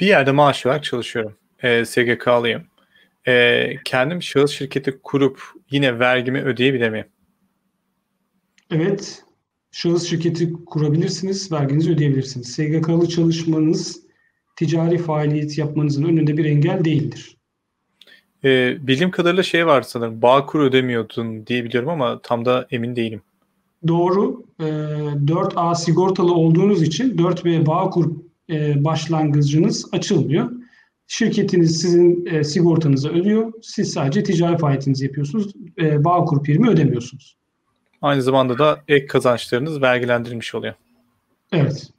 Bir yerde maaş olarak çalışıyorum. E, SGK'lıyım. E, kendim şahıs şirketi kurup yine vergimi ödeyebilir miyim? Evet. Şahıs şirketi kurabilirsiniz, verginizi ödeyebilirsiniz. SGK'lı çalışmanız ticari faaliyet yapmanızın önünde bir engel değildir. E, bildiğim kadarıyla şey var sanırım. Bağkur ödemiyordun diye biliyorum ama tam da emin değilim. Doğru. E, 4A sigortalı olduğunuz için 4B Bağkur e, başlangıcınız açılmıyor. Şirketiniz sizin e, sigortanızı ödüyor. Siz sadece ticari faaliyetinizi yapıyorsunuz. E, Bağkur primi ödemiyorsunuz. Aynı zamanda da ek kazançlarınız vergilendirilmiş oluyor. Evet.